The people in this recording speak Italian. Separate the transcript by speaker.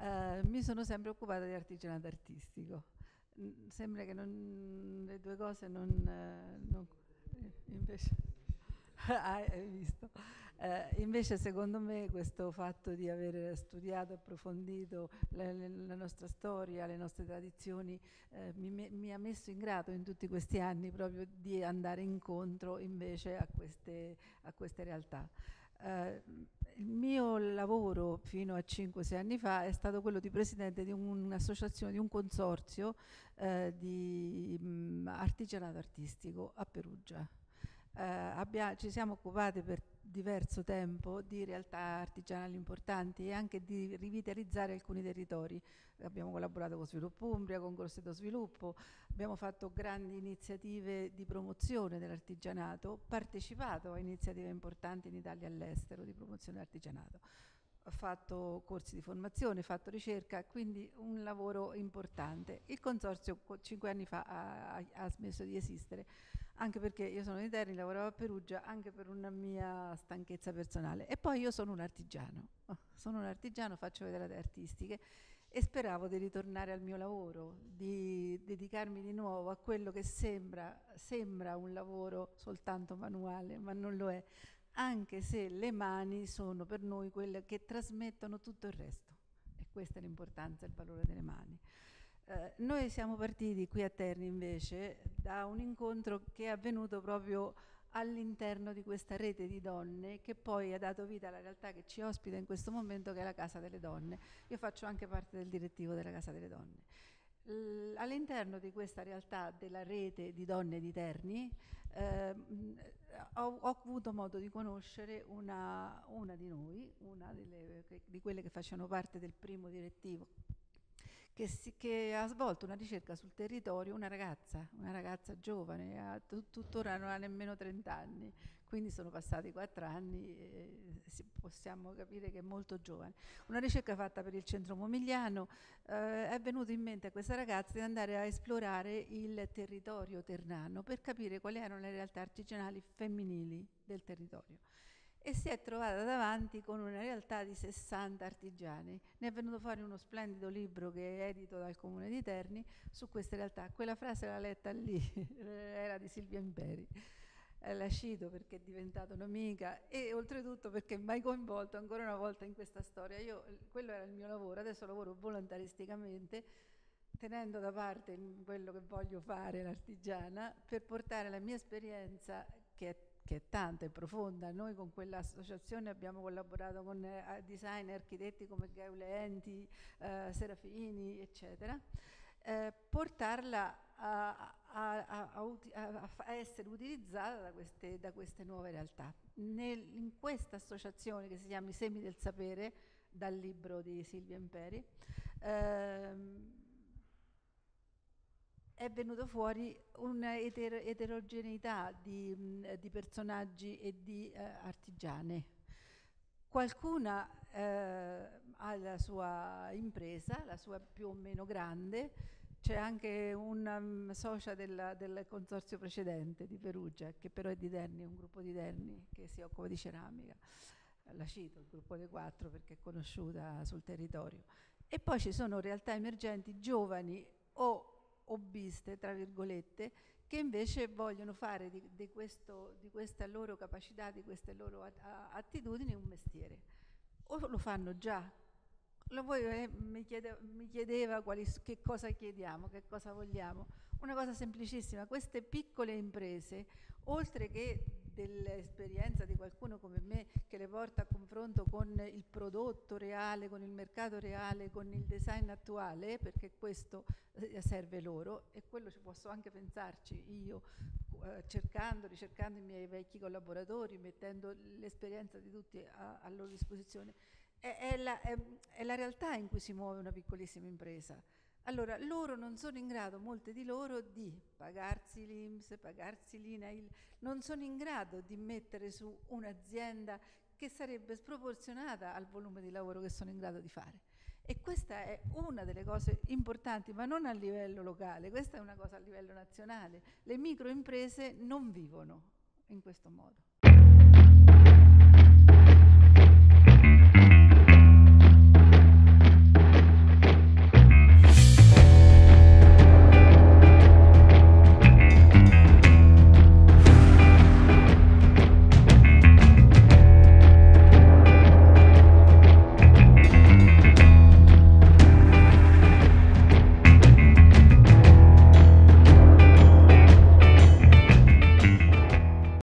Speaker 1: eh, mi sono sempre occupata di artigianato artistico. Sembra che non, le due cose non... Eh, non eh, invece, ah, hai visto. Eh, invece secondo me questo fatto di aver studiato, approfondito la, la nostra storia, le nostre tradizioni, mi, mi, ha messo in grado in tutti questi anni proprio di andare incontro invece a queste, a queste realtà. Eh, il mio lavoro fino a 5-6 anni fa è stato quello di presidente di un'associazione, di un consorzio eh, di mh, mm, artigianato artistico a Perugia. Eh, abbia, ci siamo occupati per diverso tempo di realtà artigianali importanti e anche di rivitalizzare alcuni territori. Abbiamo collaborato con Sviluppo Umbria, con Grosseto Sviluppo, abbiamo fatto grandi iniziative di promozione dell'artigianato, partecipato a iniziative importanti in Italia e all'estero di promozione dell'artigianato fatto corsi di formazione, fatto ricerca, quindi un lavoro importante. Il consorzio cinque anni fa ha, ha, smesso di esistere, anche perché io sono di Terni, lavoravo a Perugia, anche per una mia stanchezza personale. E poi io sono un artigiano, oh, sono un artigiano, faccio vedere artistiche e speravo di ritornare al mio lavoro, di dedicarmi di nuovo a quello che sembra, sembra un lavoro soltanto manuale, ma non lo è, anche se le mani sono per noi quelle che trasmettono tutto il resto. E questa è l'importanza e il valore delle mani. Eh, noi siamo partiti qui a Terni invece da un incontro che è avvenuto proprio all'interno di questa rete di donne che poi ha dato vita alla realtà che ci ospita in questo momento che è la Casa delle Donne. Io faccio anche parte del direttivo della Casa delle Donne. All'interno di questa realtà della rete di donne di Terni eh, ho, ho, avuto modo di conoscere una, una di noi, una delle, di quelle che facevano parte del primo direttivo che, si, che, ha svolto una ricerca sul territorio, una ragazza, una ragazza giovane, ha, tuttora non ha nemmeno 30 anni, quindi sono passati 4 anni e possiamo capire che è molto giovane. Una ricerca fatta per il centro momigliano, eh, è venuto in mente a questa ragazza di andare a esplorare il territorio ternano per capire quali erano le realtà artigianali femminili del territorio e si è trovata davanti con una realtà di 60 artigiani. Ne è venuto fuori uno splendido libro che è edito dal Comune di Terni su queste realtà. Quella frase l'ha letta lì, era di Silvia Imperi. La cito perché è diventata un'amica e oltretutto perché mi hai coinvolto ancora una volta in questa storia. Io, quello era il mio lavoro, adesso lavoro volontaristicamente tenendo da parte quello che voglio fare, l'artigiana, per portare la mia esperienza, che è che è tanta e profonda. Noi con quell'associazione abbiamo collaborato con eh, designer, architetti come Gaule Enti, eh, Serafini, eccetera. Eh, portarla a, a, a, a, essere utilizzata da queste, da queste nuove realtà. Nel, in questa associazione che si chiama I Semi del Sapere, dal libro di Silvia Imperi, ehm, è venuto fuori una eter di, mh, di, personaggi e di eh, artigiane. Qualcuna eh, ha la sua impresa, la sua più o meno grande, c'è anche una um, socia del, del, consorzio precedente di Perugia, che però è di Terni, un gruppo di Terni che si occupa di ceramica. La cito, il gruppo dei quattro, perché è conosciuta sul territorio. E poi ci sono realtà emergenti giovani o hobbiste, tra virgolette, che invece vogliono fare di, di, questo, di questa loro capacità, di queste loro attitudini un mestiere. O lo fanno già, lo voi eh, mi, chiede, mi, chiedeva quali, che cosa chiediamo, che cosa vogliamo. Una cosa semplicissima, queste piccole imprese, oltre che dell'esperienza di qualcuno come me che le porta a confronto con il prodotto reale, con il mercato reale, con il design attuale, perché questo eh, serve loro e quello ci posso anche pensarci io, eh, cercando, ricercando i miei vecchi collaboratori, mettendo l'esperienza di tutti a, a loro disposizione. È, è, la, è, è la realtà in cui si muove una piccolissima impresa. Allora, loro non sono in grado, molte di loro, di pagarsi l'Inps, pagarsi l'INAIL, non sono in grado di mettere su un'azienda che sarebbe sproporzionata al volume di lavoro che sono in grado di fare. E questa è una delle cose importanti, ma non a livello locale, questa è una cosa a livello nazionale. Le microimprese non vivono in questo modo.